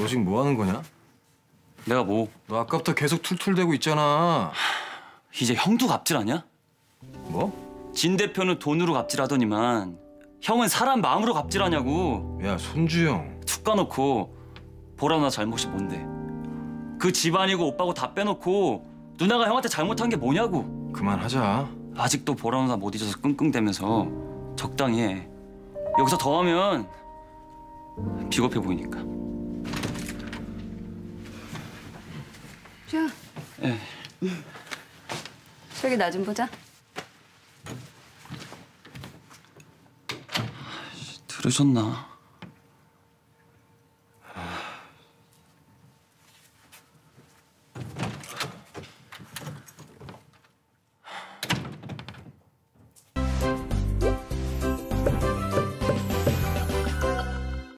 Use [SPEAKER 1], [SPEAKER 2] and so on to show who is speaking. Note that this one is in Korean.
[SPEAKER 1] 너 지금 뭐 하는 거냐?
[SPEAKER 2] 내가 뭐
[SPEAKER 1] 너 아까부터 계속 툴툴대고 있잖아.
[SPEAKER 2] 이제 형도 갑질하냐?
[SPEAKER 1] 뭐?
[SPEAKER 2] 진 대표는 돈으로 갑질하더니만 형은 사람 마음으로 갑질하냐고
[SPEAKER 1] 야 손주영.
[SPEAKER 2] 툭 까놓고 보라 누나 잘못이 뭔데 그 집안이고 오빠고 다 빼놓고 누나가 형한테 잘못한 게 뭐냐고
[SPEAKER 1] 그만하자.
[SPEAKER 2] 아직도 보라 누나 못 잊어서 끙끙대면서 적당히 해 여기서 더 하면 비겁해 보이니까
[SPEAKER 3] 자,
[SPEAKER 2] 예.
[SPEAKER 3] 저기 나 좀 보자.
[SPEAKER 2] 들으셨나?